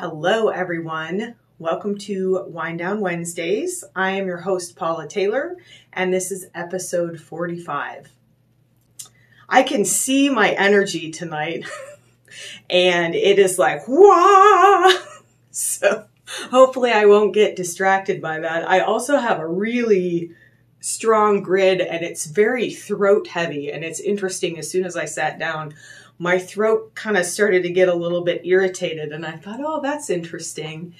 Hello, everyone. Welcome to Wind Down Wednesdays. I am your host, Paula Taylor, and this is episode 45. I can see my energy tonight, and it is like, wah! So hopefully, I won't get distracted by that. I also have a really strong grid, and it's very throat heavy, and it's interesting. As soon as I sat down, my throat kind of started to get a little bit irritated and I thought, oh, that's interesting.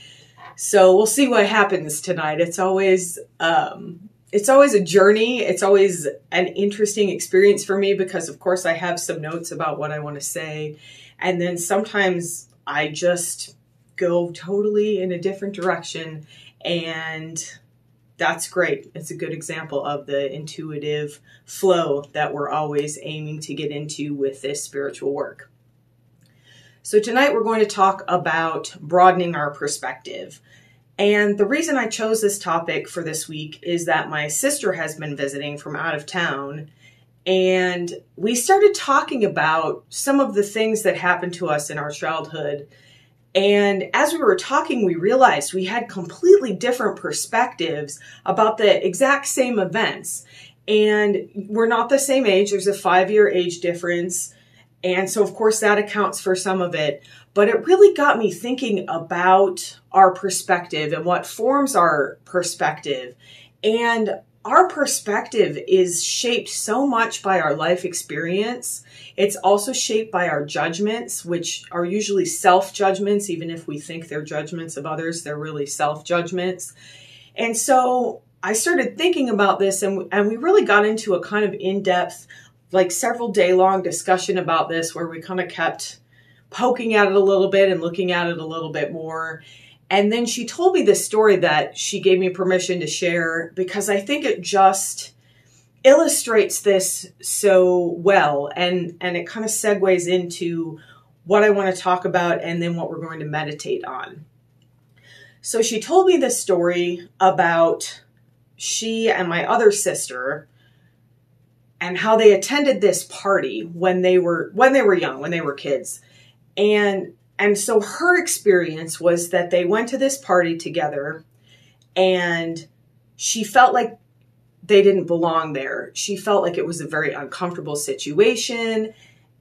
So we'll see what happens tonight. It's always um, it's always a journey. It's always an interesting experience for me because of course I have some notes about what I want to say. And then sometimes I just go totally in a different direction and that's great. It's a good example of the intuitive flow that we're always aiming to get into with this spiritual work. So, tonight we're going to talk about broadening our perspective. And the reason I chose this topic for this week is that my sister has been visiting from out of town. And we started talking about some of the things that happened to us in our childhood and as we were talking, we realized we had completely different perspectives about the exact same events. And we're not the same age, there's a five year age difference. And so, of course, that accounts for some of it. But it really got me thinking about our perspective and what forms our perspective. And our perspective is shaped so much by our life experience. It's also shaped by our judgments, which are usually self judgments, even if we think they're judgments of others, they're really self judgments. And so I started thinking about this, and, and we really got into a kind of in depth, like several day long discussion about this where we kind of kept poking at it a little bit and looking at it a little bit more. And then she told me this story that she gave me permission to share because I think it just illustrates this so well and and it kind of segues into what I want to talk about and then what we're going to meditate on. So she told me this story about she and my other sister and how they attended this party when they were when they were young, when they were kids. And and so her experience was that they went to this party together and she felt like they didn't belong there. She felt like it was a very uncomfortable situation.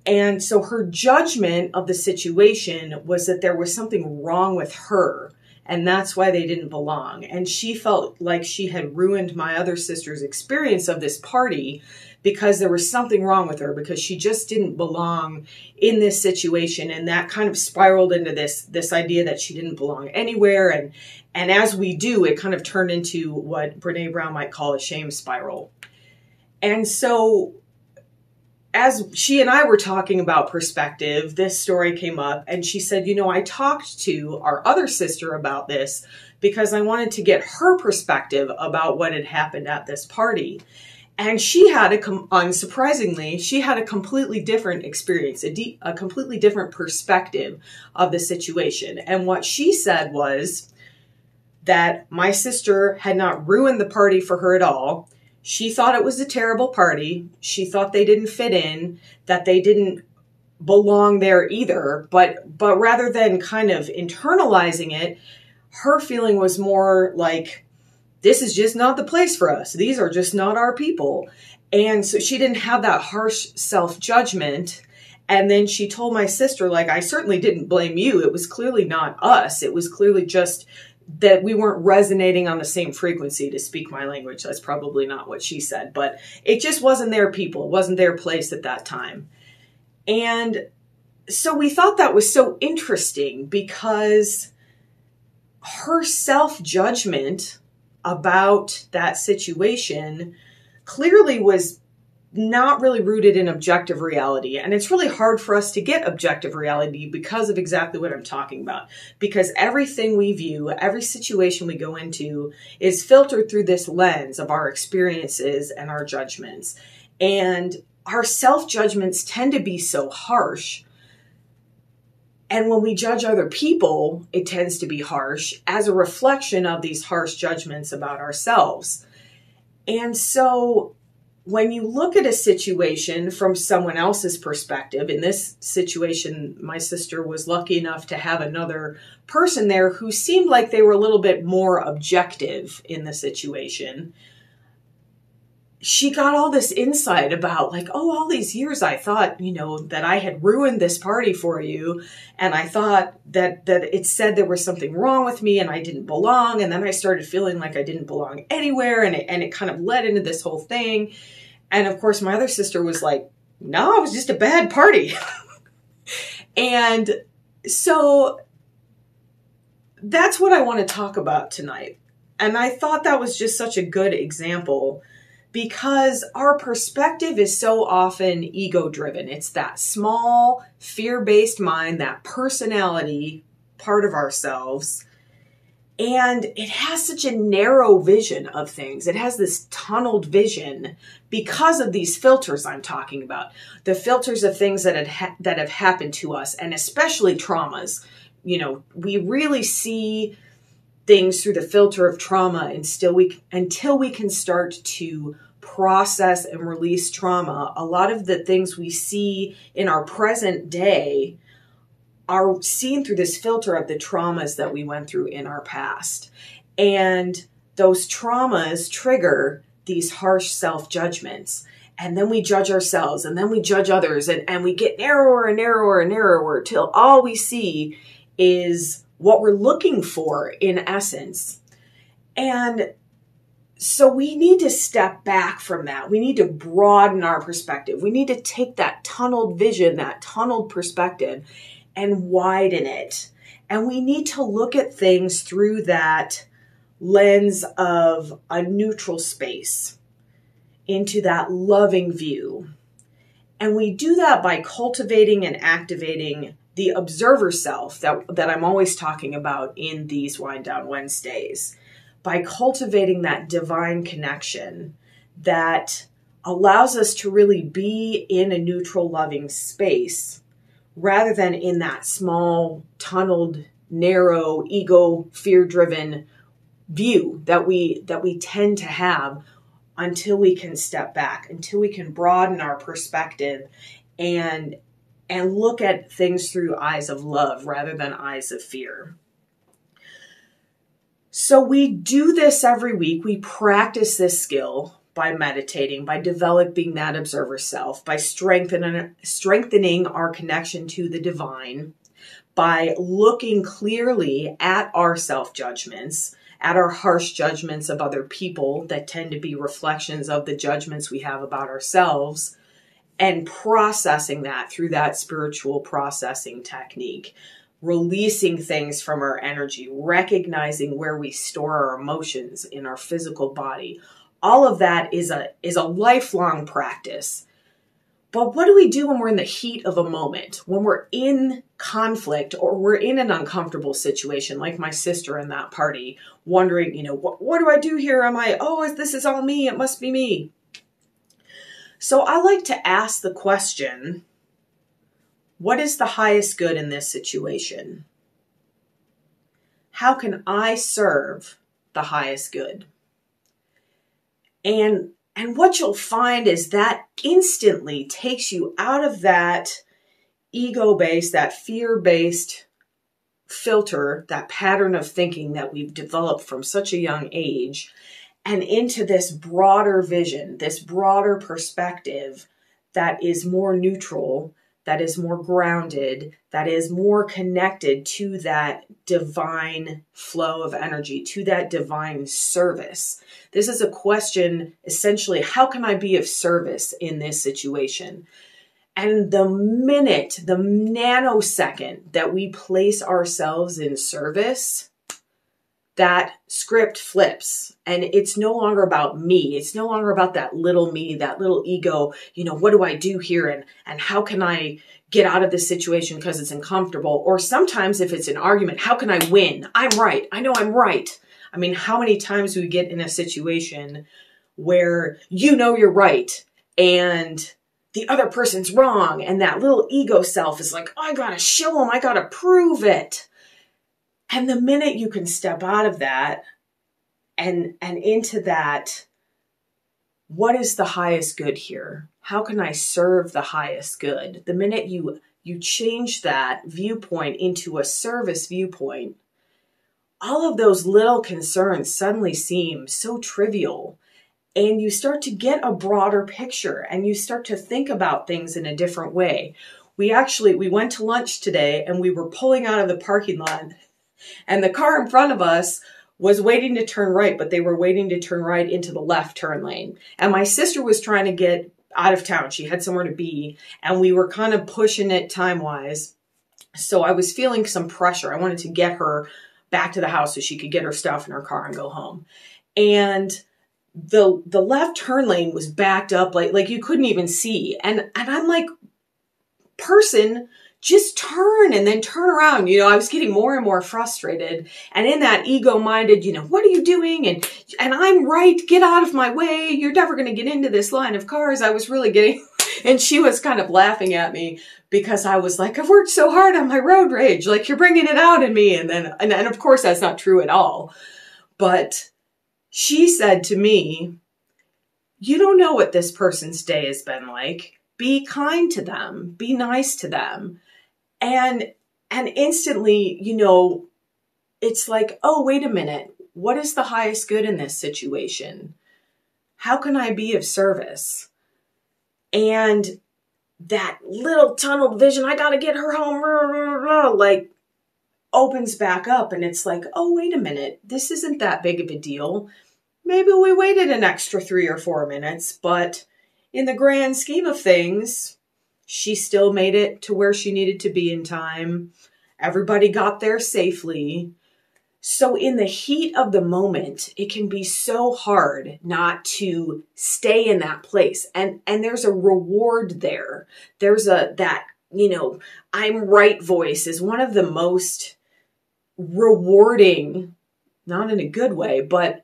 And so her judgment of the situation was that there was something wrong with her. And that's why they didn't belong. And she felt like she had ruined my other sister's experience of this party because there was something wrong with her because she just didn't belong in this situation and that kind of spiraled into this this idea that she didn't belong anywhere and and as we do it kind of turned into what Brené Brown might call a shame spiral. And so as she and I were talking about perspective, this story came up and she said, "You know, I talked to our other sister about this because I wanted to get her perspective about what had happened at this party." And she had a com- unsurprisingly she had a completely different experience a, de- a completely different perspective of the situation. And what she said was that my sister had not ruined the party for her at all. She thought it was a terrible party. She thought they didn't fit in that they didn't belong there either. But but rather than kind of internalizing it her feeling was more like this is just not the place for us. These are just not our people. And so she didn't have that harsh self judgment. And then she told my sister, like, I certainly didn't blame you. It was clearly not us. It was clearly just that we weren't resonating on the same frequency to speak my language. That's probably not what she said, but it just wasn't their people. It wasn't their place at that time. And so we thought that was so interesting because her self judgment about that situation clearly was not really rooted in objective reality. And it's really hard for us to get objective reality because of exactly what I'm talking about. Because everything we view, every situation we go into is filtered through this lens of our experiences and our judgments. And our self judgments tend to be so harsh and when we judge other people, it tends to be harsh as a reflection of these harsh judgments about ourselves. And so when you look at a situation from someone else's perspective, in this situation, my sister was lucky enough to have another person there who seemed like they were a little bit more objective in the situation. She got all this insight about, like, oh, all these years I thought, you know, that I had ruined this party for you. And I thought that, that it said there was something wrong with me and I didn't belong. And then I started feeling like I didn't belong anywhere. And it, and it kind of led into this whole thing and of course, my other sister was like, no, it was just a bad party. and so that's what I want to talk about tonight. And I thought that was just such a good example because our perspective is so often ego driven. It's that small, fear based mind, that personality part of ourselves and it has such a narrow vision of things. It has this tunneled vision because of these filters I'm talking about. The filters of things that ha- that have happened to us and especially traumas. You know, we really see things through the filter of trauma and still we until we can start to process and release trauma. A lot of the things we see in our present day are seen through this filter of the traumas that we went through in our past. And those traumas trigger these harsh self judgments. And then we judge ourselves and then we judge others and, and we get narrower and narrower and narrower till all we see is what we're looking for in essence. And so we need to step back from that. We need to broaden our perspective. We need to take that tunneled vision, that tunneled perspective, and widen it. And we need to look at things through that lens of a neutral space into that loving view. And we do that by cultivating and activating the observer self that, that I'm always talking about in these Wind Down Wednesdays. By cultivating that divine connection that allows us to really be in a neutral, loving space rather than in that small, tunneled, narrow, ego, fear-driven view that we that we tend to have until we can step back, until we can broaden our perspective and and look at things through eyes of love rather than eyes of fear. So we do this every week. We practice this skill by meditating, by developing that observer self, by strengthening, strengthening our connection to the divine, by looking clearly at our self judgments, at our harsh judgments of other people that tend to be reflections of the judgments we have about ourselves, and processing that through that spiritual processing technique. Releasing things from our energy, recognizing where we store our emotions in our physical body, all of that is a is a lifelong practice. But what do we do when we're in the heat of a moment when we're in conflict or we're in an uncomfortable situation like my sister in that party wondering you know what, what do i do here? Am i oh this is all me. It must be me so i like to ask the question what is the highest good in this situation? How can i serve the highest good? And and what you'll find is that instantly takes you out of that ego based, that fear based filter, that pattern of thinking that we've developed from such a young age, and into this broader vision, this broader perspective that is more neutral that is more grounded, that is more connected to that divine flow of energy, to that divine service. This is a question essentially how can I be of service in this situation? And the minute, the nanosecond that we place ourselves in service, that script flips and it's no longer about me. It's no longer about that little me that little ego you know what do i do here and and how can i get out of this situation because it's uncomfortable? Or sometimes if it's an argument how can i win? I'm right. I know i'm right. I mean how many times do we get in a situation where you know you're right and the other person's wrong and that little ego self is like oh, i gotta show them i gotta prove it and the minute you can step out of that and and into that what is the highest good here? How can I serve the highest good? The minute you you change that viewpoint into a service viewpoint, all of those little concerns suddenly seem so trivial and you start to get a broader picture and you start to think about things in a different way. We actually we went to lunch today and we were pulling out of the parking lot and the car in front of us was waiting to turn right, but they were waiting to turn right into the left turn lane. And my sister was trying to get out of town. She had somewhere to be and we were kind of pushing it time wise. So I was feeling some pressure. I wanted to get her back to the house so she could get her stuff in her car and go home. And the the left turn lane was backed up like like you couldn't even see. And and I'm like person just turn and then turn around. You know, I was getting more and more frustrated. And in that ego minded, you know, what are you doing? And, and I'm right. Get out of my way. You're never going to get into this line of cars. I was really getting, and she was kind of laughing at me because I was like, I've worked so hard on my road rage. Like you're bringing it out in me. And then, and, and of course that's not true at all. But she said to me, you don't know what this person's day has been like. Be kind to them. Be nice to them. And, and instantly, you know, it's like, oh, wait a minute. What is the highest good in this situation? How can I be of service? And that little tunneled vision, I got to get her home, like opens back up. And it's like, oh, wait a minute. This isn't that big of a deal. Maybe we waited an extra three or four minutes, but in the grand scheme of things, she still made it to where she needed to be in time. Everybody got there safely. So, in the heat of the moment, it can be so hard not to stay in that place. And, and there's a reward there. There's a, that, you know, I'm right voice is one of the most rewarding, not in a good way, but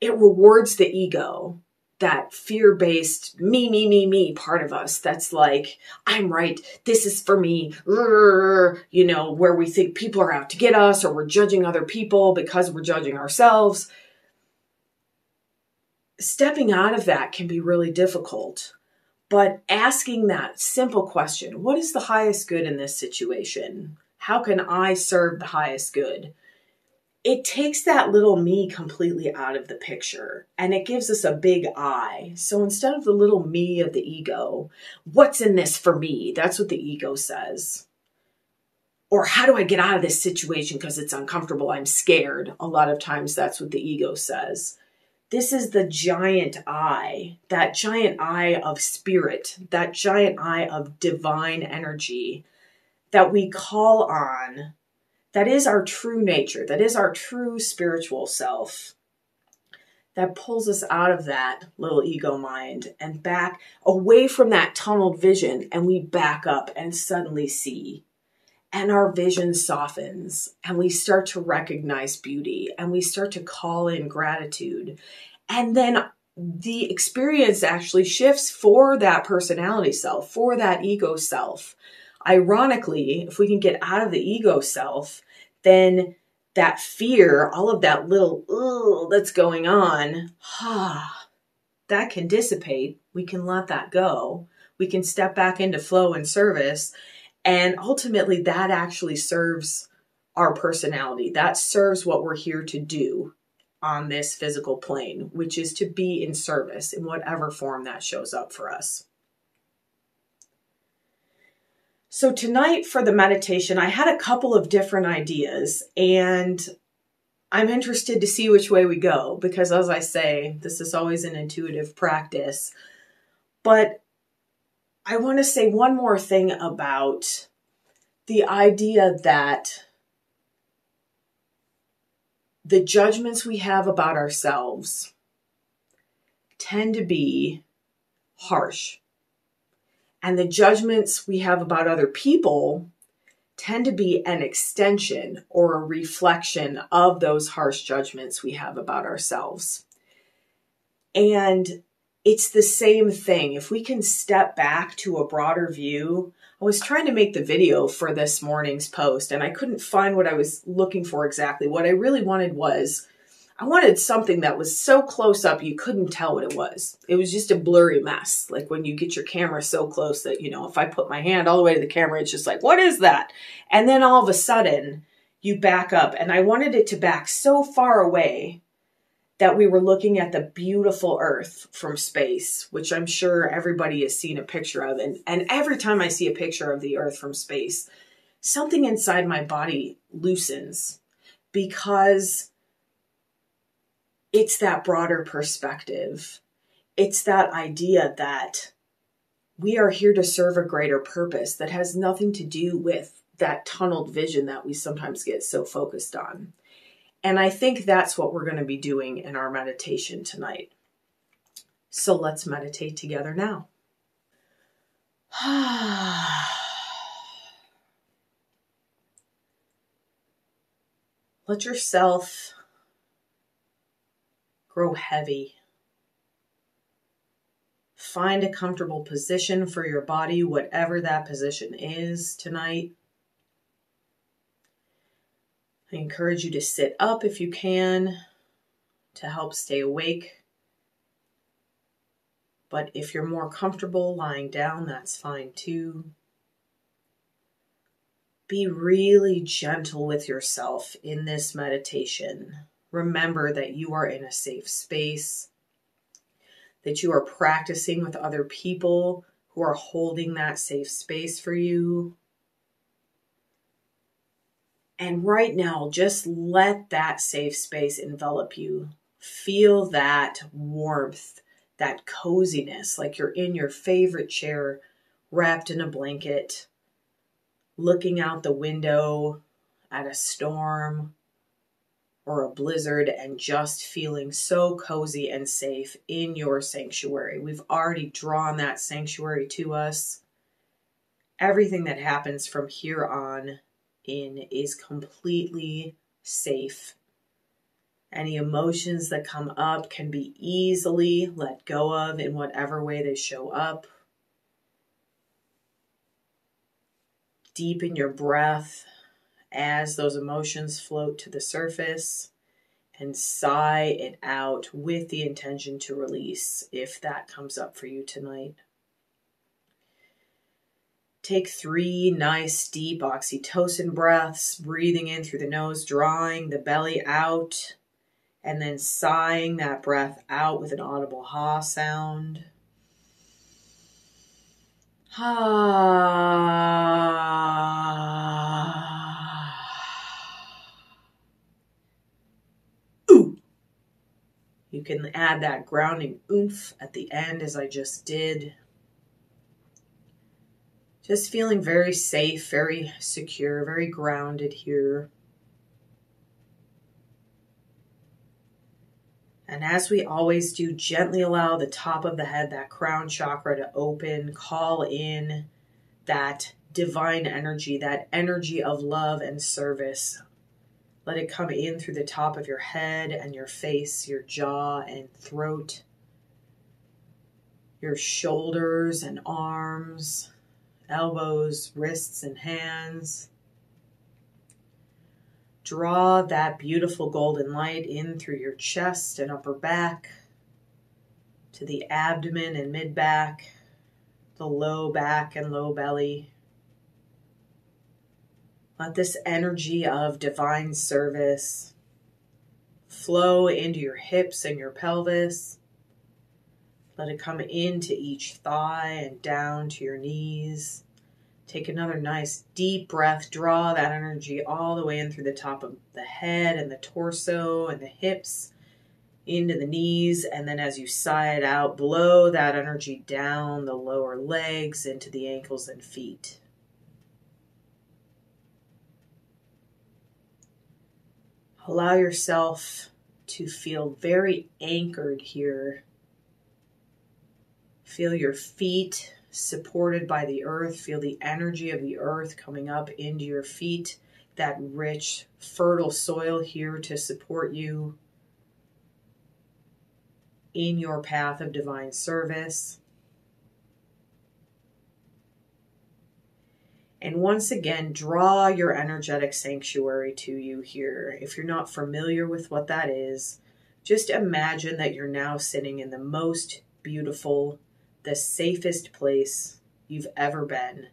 it rewards the ego that fear based me, me, me, me part of us that's like, I'm right. This is for me. You know, where we think people are out to get us or we're judging other people because we're judging ourselves. Stepping out of that can be really difficult. But asking that simple question what is the highest good in this situation? How can I serve the highest good? It takes that little me completely out of the picture and it gives us a big I. So instead of the little me of the ego, what's in this for me? That's what the ego says. Or how do I get out of this situation because it's uncomfortable? I'm scared. A lot of times that's what the ego says. This is the giant I, that giant I of spirit, that giant I of divine energy that we call on that is our true nature, that is our true spiritual self, that pulls us out of that little ego mind and back away from that tunneled vision, and we back up and suddenly see. And our vision softens, and we start to recognize beauty, and we start to call in gratitude. And then the experience actually shifts for that personality self, for that ego self. Ironically, if we can get out of the ego self then that fear, all of that little ugh that's going on, ah, that can dissipate. We can let that go. We can step back into flow and service. And ultimately, that actually serves our personality. That serves what we're here to do on this physical plane, which is to be in service in whatever form that shows up for us. So, tonight for the meditation, I had a couple of different ideas, and I'm interested to see which way we go because, as I say, this is always an intuitive practice. But I want to say one more thing about the idea that the judgments we have about ourselves tend to be harsh and the judgments we have about other people tend to be an extension or a reflection of those harsh judgments we have about ourselves. And it's the same thing. If we can step back to a broader view, I was trying to make the video for this morning's post and I couldn't find what I was looking for exactly. What I really wanted was I wanted something that was so close up you couldn't tell what it was. It was just a blurry mess. Like when you get your camera so close that, you know, if I put my hand all the way to the camera, it's just like, what is that? And then all of a sudden, you back up. And I wanted it to back so far away that we were looking at the beautiful earth from space, which I'm sure everybody has seen a picture of. And, and every time I see a picture of the earth from space, something inside my body loosens because it's that broader perspective. It's that idea that we are here to serve a greater purpose that has nothing to do with that tunneled vision that we sometimes get so focused on. And I think that's what we're going to be doing in our meditation tonight. So let's meditate together now. Let yourself grow heavy. Find a comfortable position for your body, whatever that position is tonight. I encourage you to sit up if you can to help stay awake. But if you're more comfortable lying down, that's fine too. Be really gentle with yourself in this meditation remember that you are in a safe space, that you are practicing with other people who are holding that safe space for you. And right now, just let that safe space envelop you. Feel that warmth, that coziness, like you're in your favorite chair, wrapped in a blanket, looking out the window at a storm or a blizzard and just feeling so cozy and safe in your sanctuary. We've already drawn that sanctuary to us. Everything that happens from here on in is completely safe. Any emotions that come up can be easily let go of in whatever way they show up. Deepen your breath as those emotions float to the surface and sigh it out with the intention to release if that comes up for you tonight. Take three nice deep oxytocin breaths, breathing in through the nose, drawing the belly out, and then sighing that breath out with an audible ha sound. Ha. You can add that grounding oomph at the end as I just did. Just feeling very safe, very secure, very grounded here. And as we always do, gently allow the top of the head, that crown chakra to open, call in that divine energy, that energy of love and service let it come in through the top of your head and your face, your jaw and throat, your shoulders and arms, elbows, wrists, and hands. Draw that beautiful golden light in through your chest and upper back to the abdomen and mid back, the low back and low belly let this energy of divine service flow into your hips and your pelvis. Let it come into each thigh and down to your knees. Take another nice deep breath. Draw that energy all the way in through the top of the head and the torso and the hips into the knees. And then as you sigh it out, blow that energy down the lower legs into the ankles and feet. Allow yourself to feel very anchored here. Feel your feet supported by the earth. Feel the energy of the earth coming up into your feet. That rich, fertile soil here to support you in your path of divine service. And once again, draw your energetic sanctuary to you here. If you're not familiar with what that is, Just imagine that you're now sitting in the most beautiful, the safest place you've ever been.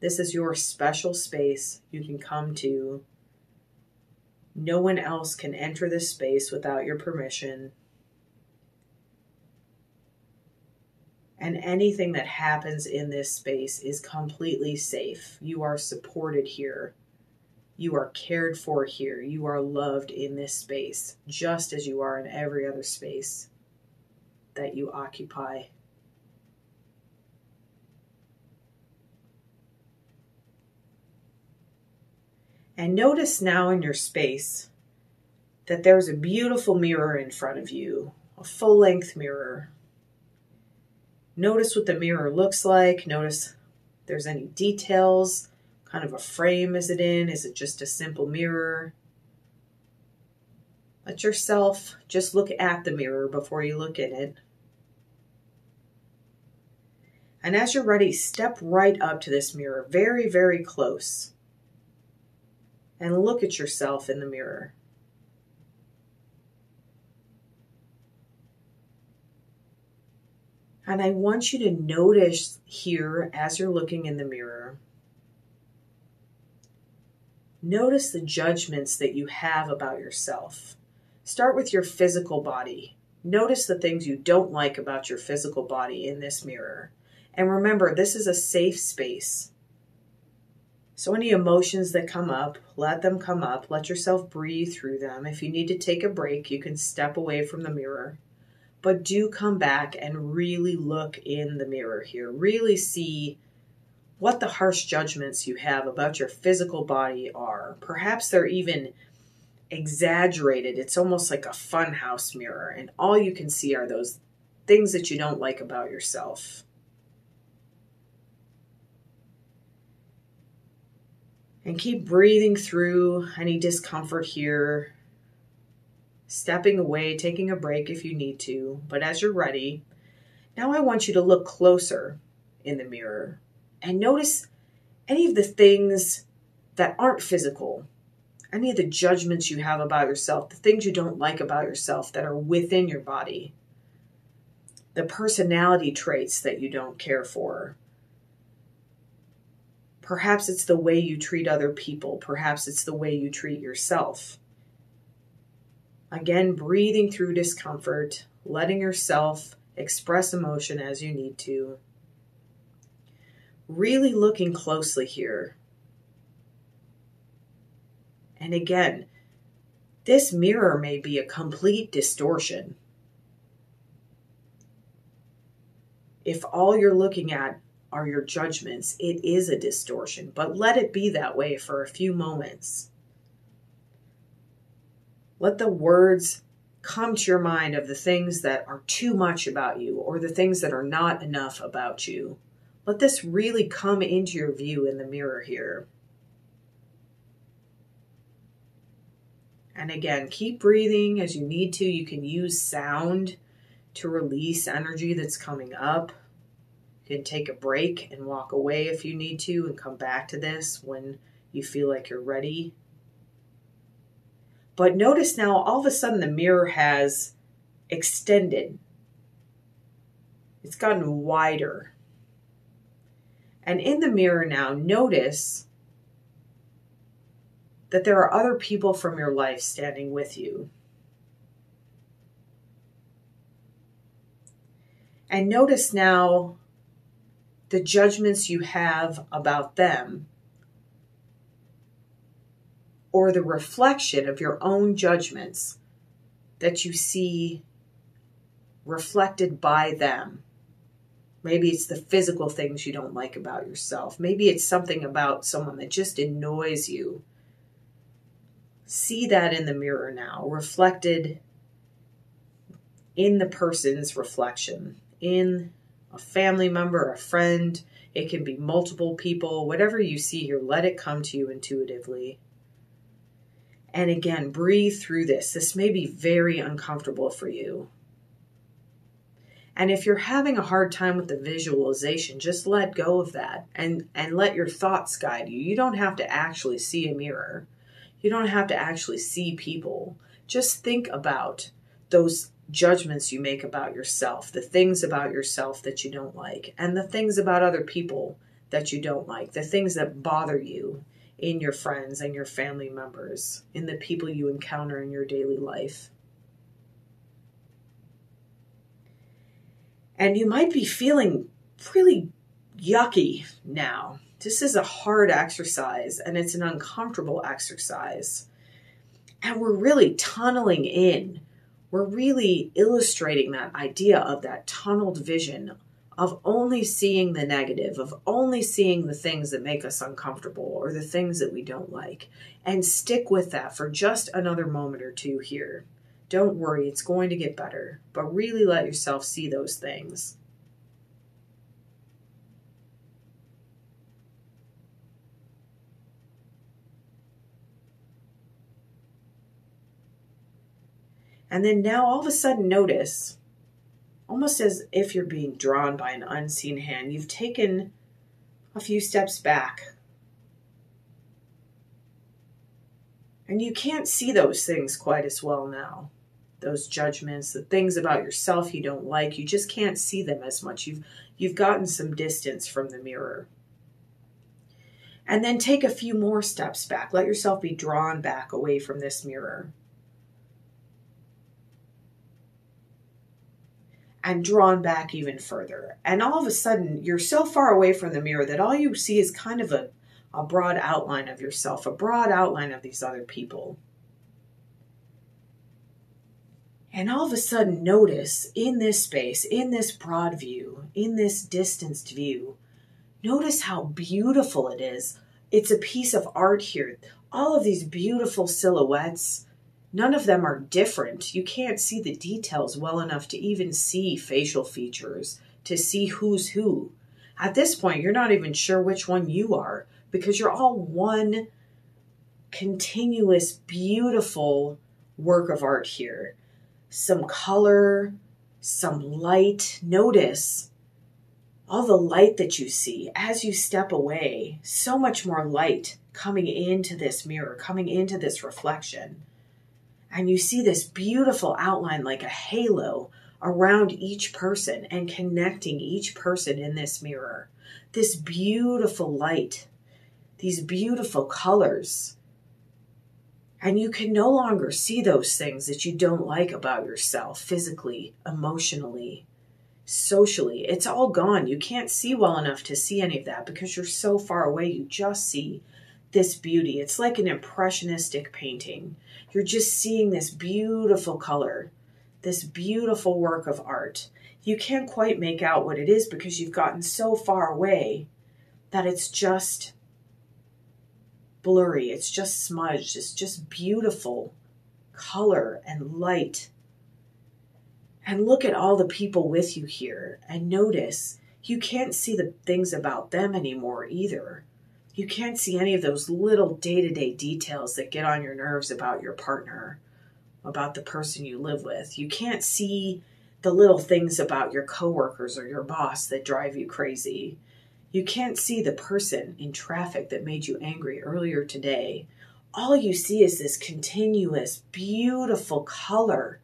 This is your special space you can come to. No one else can enter this space without your permission. And anything that happens in this space is completely safe. You are supported here. You are cared for here. You are loved in this space, just as you are in every other space that you occupy. And notice now in your space that there's a beautiful mirror in front of you, a full length mirror. Notice what the mirror looks like. Notice there's any details. Kind of a frame is it in? Is it just a simple mirror? Let yourself just look at the mirror before you look in it. And as you're ready, step right up to this mirror, very, very close and look at yourself in the mirror. And I want you to notice here as you're looking in the mirror. Notice the judgments that you have about yourself. Start with your physical body. Notice the things you don't like about your physical body in this mirror. And remember, this is a safe space. So, any emotions that come up, let them come up. Let yourself breathe through them. If you need to take a break, you can step away from the mirror. But do come back and really look in the mirror here. Really see what the harsh judgments you have about your physical body are. Perhaps they're even exaggerated. It's almost like a funhouse mirror, and all you can see are those things that you don't like about yourself. And keep breathing through any discomfort here, stepping away, taking a break if you need to. But as you're ready, now I want you to look closer in the mirror and notice any of the things that aren't physical, any of the judgments you have about yourself, the things you don't like about yourself that are within your body, the personality traits that you don't care for, Perhaps it's the way you treat other people. Perhaps it's the way you treat yourself. Again, breathing through discomfort, letting yourself express emotion as you need to. Really looking closely here. And again, this mirror may be a complete distortion. If all you're looking at are your judgments. It is a distortion, but let it be that way for a few moments. Let the words come to your mind of the things that are too much about you or the things that are not enough about you. Let this really come into your view in the mirror here. And again, keep breathing as you need to. You can use sound to release energy that's coming up. You can take a break and walk away if you need to and come back to this when you feel like you're ready. But notice now, all of a sudden, the mirror has extended, it's gotten wider. And in the mirror now, notice that there are other people from your life standing with you. And notice now the judgments you have about them or the reflection of your own judgments that you see reflected by them. Maybe it's the physical things you don't like about yourself. Maybe it's something about someone that just annoys you. See that in the mirror now, reflected in the person's reflection, in a family member, a friend. It can be multiple people. Whatever you see here, let it come to you intuitively. And again, breathe through this. This may be very uncomfortable for you. And if you're having a hard time with the visualization, just let go of that and, and let your thoughts guide you. You don't have to actually see a mirror. You don't have to actually see people. Just think about those judgments you make about yourself, the things about yourself that you don't like, and the things about other people that you don't like, the things that bother you in your friends and your family members, in the people you encounter in your daily life. And you might be feeling really yucky now. This is a hard exercise and it's an uncomfortable exercise. And we're really tunneling in. We're really illustrating that idea of that tunneled vision of only seeing the negative, of only seeing the things that make us uncomfortable or the things that we don't like, and stick with that for just another moment or two here. Don't worry, it's going to get better, but really let yourself see those things. And then now all of a sudden notice almost as if you're being drawn by an unseen hand. You've taken a few steps back. And you can't see those things quite as well now. Those judgments, the things about yourself you don't like, you just can't see them as much. You've you've gotten some distance from the mirror. And then take a few more steps back. Let yourself be drawn back away from this mirror. And drawn back even further. And all of a sudden, you're so far away from the mirror that all you see is kind of a, a broad outline of yourself, a broad outline of these other people. And all of a sudden, notice in this space, in this broad view, in this distanced view, notice how beautiful it is. It's a piece of art here. All of these beautiful silhouettes None of them are different. You can't see the details well enough to even see facial features, to see who's who. At this point, you're not even sure which one you are because you're all one continuous, beautiful work of art here. Some color, some light. Notice all the light that you see as you step away. So much more light coming into this mirror, coming into this reflection and you see this beautiful outline like a halo around each person and connecting each person in this mirror. This beautiful light, these beautiful colors. And you can no longer see those things that you don't like about yourself physically, emotionally, socially. It's all gone. You can't see well enough to see any of that because you're so far away. You just see this beauty. It's like an impressionistic painting. You're just seeing this beautiful color, this beautiful work of art. You can't quite make out what it is because you've gotten so far away that it's just blurry. It's just smudged. It's just beautiful color and light. And look at all the people with you here and notice you can't see the things about them anymore either you can't see any of those little day to day details that get on your nerves about your partner, about the person you live with. You can't see the little things about your coworkers or your boss that drive you crazy. You can't see the person in traffic that made you angry earlier today. All you see is this continuous, beautiful color,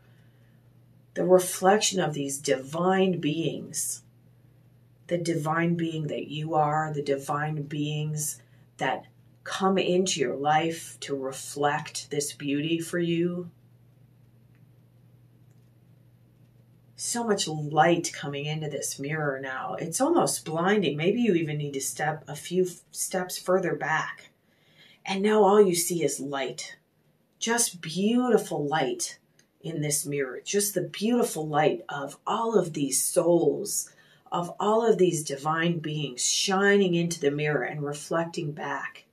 the reflection of these divine beings the divine being that you are, the divine beings that come into your life to reflect this beauty for you. So much light coming into this mirror now. It's almost blinding. Maybe you even need to step a few steps further back. And now all you see is light. Just beautiful light in this mirror. Just the beautiful light of all of these souls of all of these divine beings shining into the mirror and reflecting back.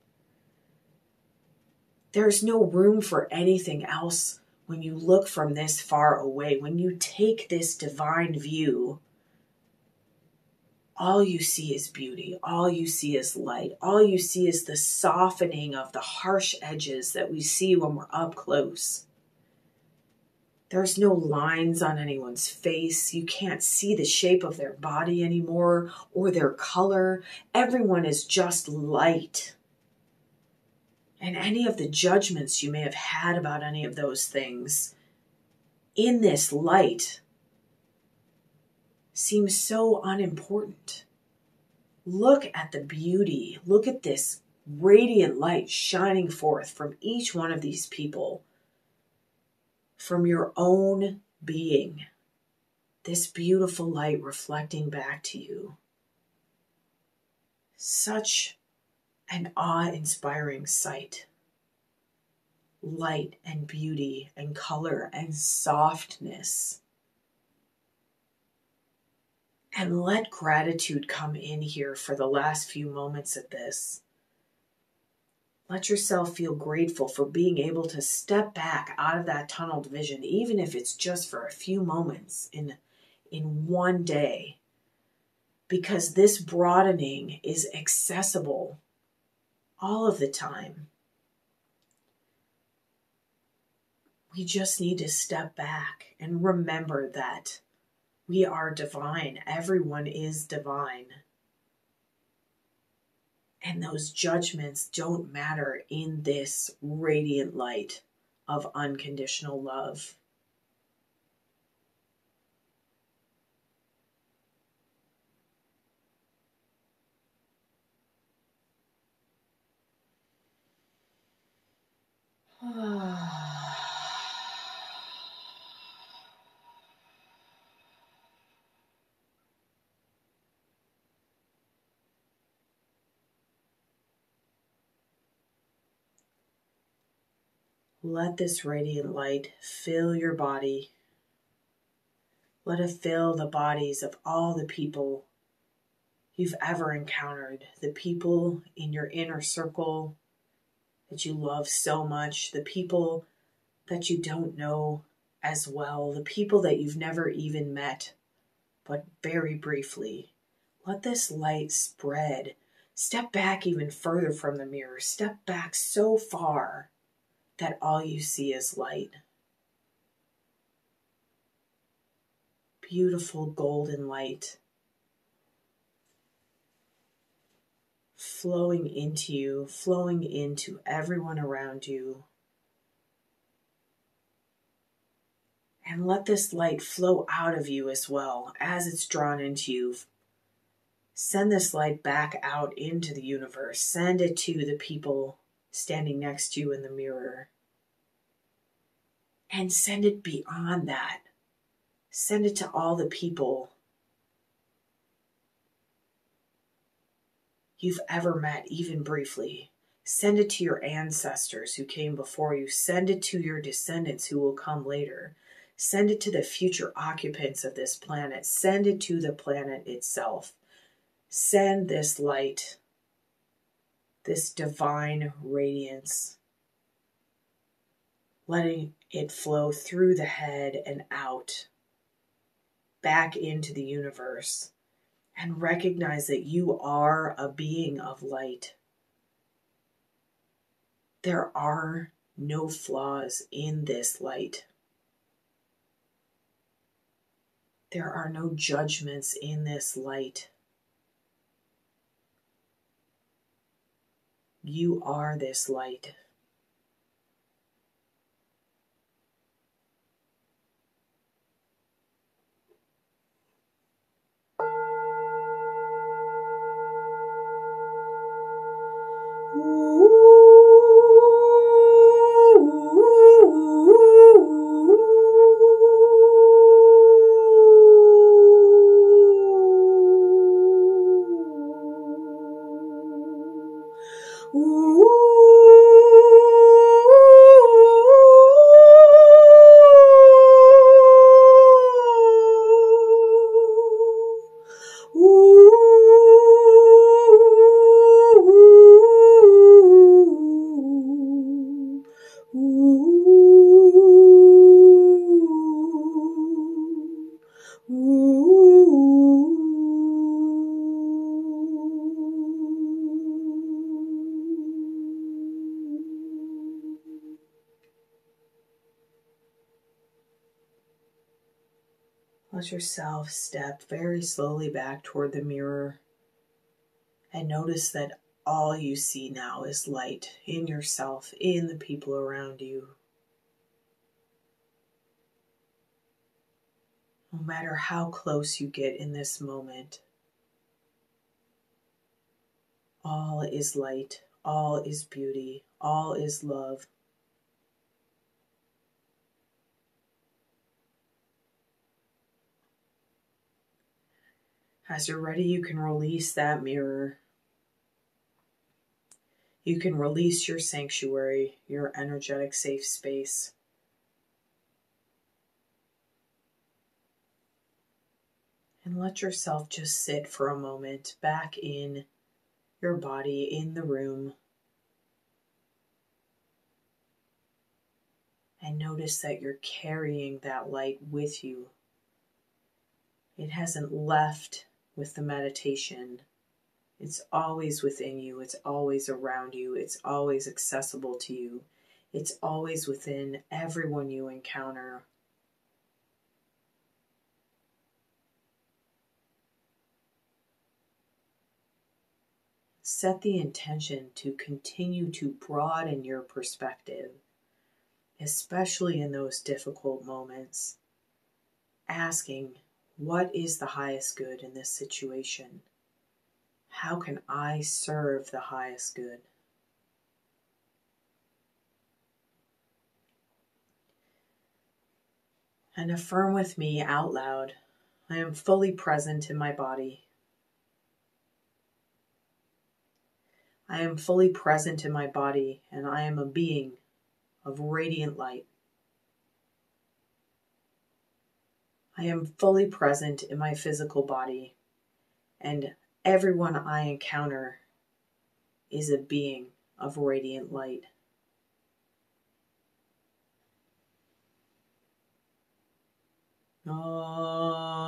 There's no room for anything else when you look from this far away. When you take this divine view, all you see is beauty. All you see is light. All you see is the softening of the harsh edges that we see when we're up close. There's no lines on anyone's face. You can't see the shape of their body anymore or their color. Everyone is just light. And any of the judgments you may have had about any of those things in this light seems so unimportant. Look at the beauty. Look at this radiant light shining forth from each one of these people, from your own being. This beautiful light reflecting back to you. Such an awe inspiring sight. Light and beauty and color and softness and let gratitude come in here for the last few moments of this. Let yourself feel grateful for being able to step back out of that tunneled vision, even if it's just for a few moments in, in one day. Because this broadening is accessible all of the time. We just need to step back and remember that we are divine. Everyone is divine. And those judgments don't matter in this radiant light of unconditional love. Let this radiant light fill your body. Let it fill the bodies of all the people you've ever encountered, the people in your inner circle that you love so much, the people that you don't know as well, the people that you've never even met, but very briefly. Let this light spread. Step back even further from the mirror. Step back so far that all you see is light. Beautiful golden light flowing into you, flowing into everyone around you. And let this light flow out of you as well as it's drawn into you. Send this light back out into the universe. Send it to the people standing next to you in the mirror. And send it beyond that. Send it to all the people you've ever met, even briefly. Send it to your ancestors who came before you. Send it to your descendants who will come later. Send it to the future occupants of this planet. Send it to the planet itself. Send this light, this divine radiance, letting it flow through the head and out, back into the universe and recognize that you are a being of light. There are no flaws in this light. There are no judgments in this light. You are this light. Let yourself step very slowly back toward the mirror and notice that all you see now is light in yourself, in the people around you. No matter how close you get in this moment, all is light, all is beauty, all is love. As you're ready, you can release that mirror. You can release your sanctuary, your energetic safe space. And let yourself just sit for a moment back in your body, in the room. And notice that you're carrying that light with you. It hasn't left with the meditation. It's always within you, it's always around you, it's always accessible to you, it's always within everyone you encounter. Set the intention to continue to broaden your perspective, especially in those difficult moments. Asking, what is the highest good in this situation? How can I serve the highest good? And affirm with me out loud I am fully present in my body. I am fully present in my body and I am a being of radiant light. I am fully present in my physical body, and everyone I encounter is a being of radiant light. Ah.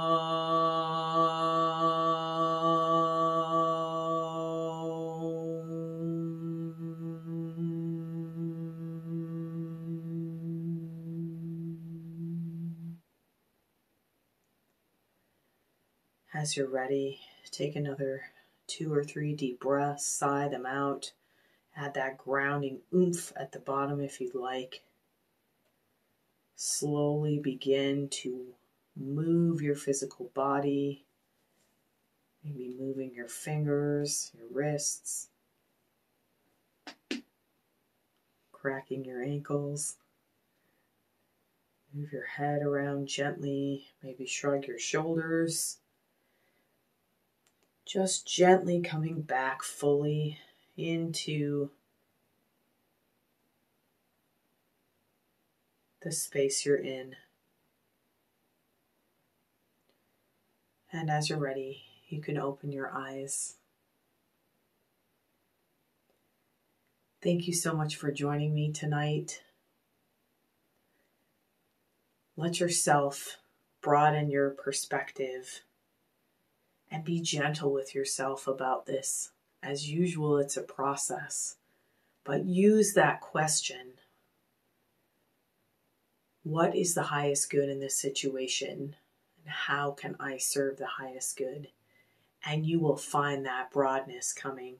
As you're ready, take another two or three deep breaths, sigh them out. Add that grounding oomph at the bottom if you'd like. Slowly begin to move your physical body, maybe moving your fingers, your wrists, cracking your ankles. Move your head around gently, maybe shrug your shoulders just gently coming back fully into the space you're in. And as you're ready, you can open your eyes. Thank you so much for joining me tonight. Let yourself broaden your perspective and be gentle with yourself about this. As usual, it's a process, but use that question What is the highest good in this situation? And how can I serve the highest good? And you will find that broadness coming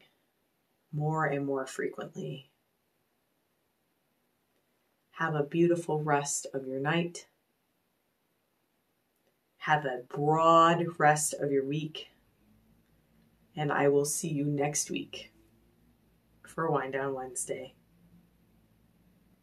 more and more frequently. Have a beautiful rest of your night. Have a broad rest of your week. And I will see you next week for Wind Down Wednesday.